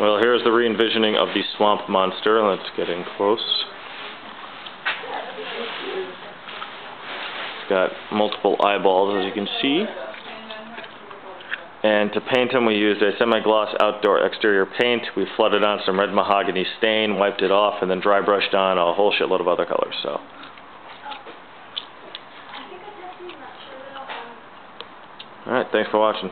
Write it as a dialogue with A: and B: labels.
A: Well, here's the re-envisioning of the swamp monster. Let's get in close. It's got multiple eyeballs, as you can see. And to paint him, we used a semi-gloss outdoor exterior paint. We flooded on some red mahogany stain, wiped it off, and then dry brushed on a whole shitload of other colors. So, all right, thanks for watching.